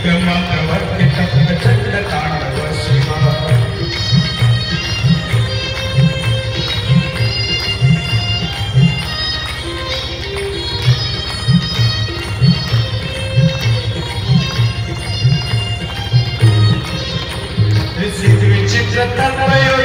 Come on, come on. Сидит, сидит, сидит,